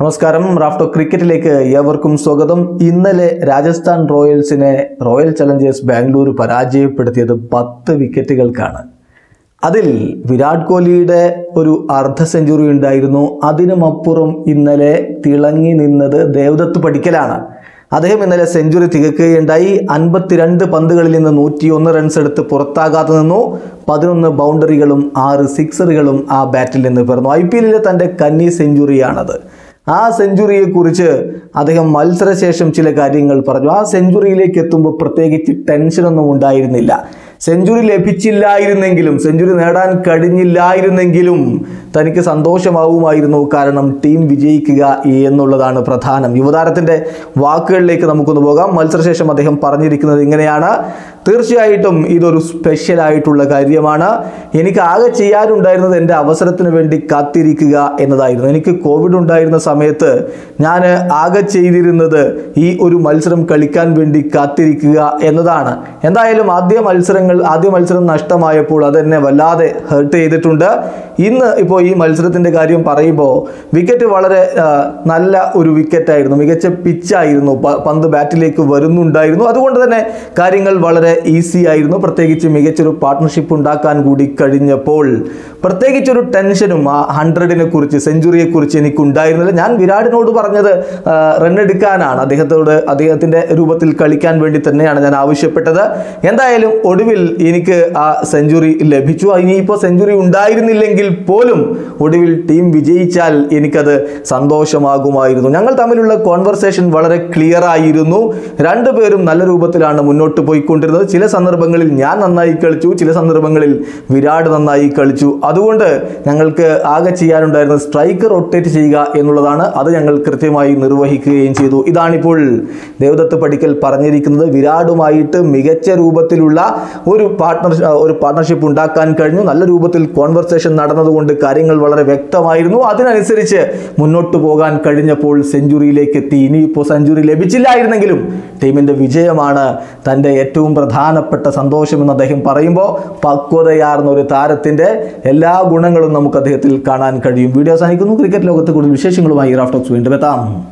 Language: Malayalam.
നമസ്കാരം. റാഫ്റ്റോ ക്രിക്കറ്റിലേക്ക് ഏവർക്കും സ്വാഗതം. ഇന്നലെ രാജസ്ഥാൻ റോയൽസിനെ റോയൽ ചലഞ്ചേഴ്സ് ബാംഗ്ലൂർ പരാജയപ്പെടുത്തിയത് പത്ത് വിക്കറ്റുകൾക്കാണ്. അതിൽ വിരാട് കോഹ്ലിയുടെ ഒരു അർദ്ധ സെഞ്ചുറി ഉണ്ടായിരുന്നു. അതിനുമപ്പുറം ഇന്നലെ തിളങ്ങി നിന്നത് ദേവദത്ത് പഠിക്കലാണ്. അദ്ദേഹം ഇന്നലെ സെഞ്ചുറി തികക്കുകയുണ്ടായി. അൻപത്തിരണ്ട് പന്തുകളിൽ നിന്ന് നൂറ്റിയൊന്ന് റൺസ് എടുത്ത് പുറത്താകാതെ നിന്നു. പതിനൊന്ന് ബൗണ്ടറികളും ആറ് സിക്സറുകളും ആ ബാറ്റിൽ നിന്ന് പിറന്നു. ഐ പി എല്ലിലെ തന്റെ കന്നി സെഞ്ചുറിയാണത്. ആ സെഞ്ചുറിയെക്കുറിച്ച് അദ്ദേഹം മത്സരശേഷം ചില കാര്യങ്ങൾ പറഞ്ഞു. ആ സെഞ്ചുറിയിലേക്ക് എത്തുമ്പോൾ പ്രത്യേകിച്ച് ടെൻഷനൊന്നും ഉണ്ടായിരുന്നില്ല. സെഞ്ചുറി ലഭിച്ചില്ലായിരുന്നെങ്കിലും സെഞ്ചുറി നേടാൻ കഴിഞ്ഞില്ലായിരുന്നെങ്കിലും തനിക്ക് സന്തോഷമാവുമായിരുന്നു. കാരണം ടീം വിജയിക്കുക എന്നുള്ളതാണ് പ്രധാനം. യുവതാരത്തിന്റെ വാക്കുകളിലേക്ക് നമുക്കൊന്ന് പോകാം. മത്സരശേഷം അദ്ദേഹം പറഞ്ഞിരിക്കുന്നത് ഇങ്ങനെയാണ്. തീർച്ചയായിട്ടും ഇതൊരു സ്പെഷ്യൽ ആയിട്ടുള്ള കാര്യമാണ്. എനിക്ക് ആകെ ചെയ്യാനുണ്ടായിരുന്നത് എന്റെ അവസരത്തിന് വേണ്ടി കാത്തിരിക്കുക എന്നതായിരുന്നു. എനിക്ക് കോവിഡ് ഉണ്ടായിരുന്ന സമയത്ത് ഞാൻ ആകെ ചെയ്തിരുന്നത് ഈ ഒരു മത്സരം കളിക്കാൻ വേണ്ടി കാത്തിരിക്കുക എന്നതാണ്. എന്തായാലും ആദ്യ മത്സരങ്ങൾ ആദ്യ മത്സരം നഷ്ടമായപ്പോൾ അതെന്നെ വല്ലാതെ ഹേർട്ട് ചെയ്തിട്ടുണ്ട്. ഇന്ന് ഇപ്പോൾ ഈ മത്സരത്തിന്റെ കാര്യം പറയുമ്പോൾ വിക്കറ്റ് വളരെ നല്ല ഒരു വിക്കറ്റായിരുന്നു മികച്ച പിച്ചായിരുന്നു പന്ത് ബാറ്റിലേക്ക് വരുന്നുണ്ടായിരുന്നു. അതുകൊണ്ട് തന്നെ കാര്യങ്ങൾ വളരെ ഈസി ആയിരുന്നു. പ്രത്യേകിച്ച് മികച്ചൊരു പാർട്ട്ണർഷിപ്പ് ഉണ്ടാക്കാൻ കൂടി കഴിഞ്ഞപ്പോൾ പ്രത്യേകിച്ചൊരു ടെൻഷനും ആ ഹൺഡ്രഡിനെ കുറിച്ച് സെഞ്ചുറിയെ കുറിച്ച് എനിക്ക് ഉണ്ടായിരുന്നില്ല ഞാൻ വിരാടിനോട് പറഞ്ഞത് റൺ എടുക്കാനാണ്. അദ്ദേഹത്തോട് അദ്ദേഹത്തിന്റെ രൂപത്തിൽ കളിക്കാൻ വേണ്ടി തന്നെയാണ് ഞാൻ ആവശ്യപ്പെട്ടത്. എന്തായാലും ഒടുവിൽ എനിക്ക് ആ സെഞ്ചുറി ലഭിച്ചു. ഇനിയിപ്പോൾ സെഞ്ചുറി ഉണ്ടായിരുന്നില്ലെങ്കിൽ പോലും ഒടുവിൽ ടീം വിജയിച്ചാൽ എനിക്കത് സന്തോഷമാകുമായിരുന്നു. ഞങ്ങൾ തമ്മിലുള്ള കോൺവെർസേഷൻ വളരെ ക്ലിയർ ആയിരുന്നു. രണ്ടുപേരും നല്ല രൂപത്തിലാണ് മുന്നോട്ട് പോയിക്കൊണ്ടിരുന്നത്. ചില സന്ദർഭങ്ങളിൽ ഞാൻ നന്നായി കളിച്ചു ചില സന്ദർഭങ്ങളിൽ വിരാട് നന്നായി കളിച്ചു. അതുകൊണ്ട് ഞങ്ങൾക്ക് ആകെ ചെയ്യാനുണ്ടായിരുന്നത് സ്ട്രൈക്ക് റൊട്ടേറ്റ് ചെയ്യുക എന്നുള്ളതാണ് അത് ഞങ്ങൾ കൃത്യമായി നിർവഹിക്കുകയും ചെയ്തു. ഇതാണിപ്പോൾ ദേവദത്ത് പടിക്കൽ പറഞ്ഞിരിക്കുന്നത്. വിരാടുമായിട്ട് മികച്ച രൂപത്തിലുള്ള ഒരു പാർട്ട്ണർ ഒരു പാർട്ട്ണർഷിപ്പ് ഉണ്ടാക്കാൻ കഴിഞ്ഞു. നല്ല രൂപത്തിൽ കോൺവെർസേഷൻ നടന്നതുകൊണ്ട് കാര്യങ്ങൾ വളരെ വ്യക്തമായിരുന്നു. അതിനനുസരിച്ച് മുന്നോട്ട് പോകാൻ കഴിഞ്ഞപ്പോൾ സെഞ്ചുറിയിലേക്ക് എത്തി. ഇനിയിപ്പോൾ സെഞ്ചുറി ലഭിച്ചില്ലായിരുന്നെങ്കിലും ടീമിന്റെ വിജയമാണ് തന്റെ ഏറ്റവും പ്രധാനപ്പെട്ട സന്തോഷമെന്ന് അദ്ദേഹം പറയുമ്പോൾ പക്വതയാർന്ന ഒരു താരത്തിന്റെ എല്ലാ ഗുണങ്ങളും നമുക്ക് അദ്ദേഹത്തിൽ കാണാൻ കഴിയും. വീഡിയോ അവസാനിക്കുന്നു. ക്രിക്കറ്റ് ലോകത്ത് കൂടുതൽ വിശേഷങ്ങളുമായി റാഫ്റ്റോക്സ് വീണ്ടും എത്താം.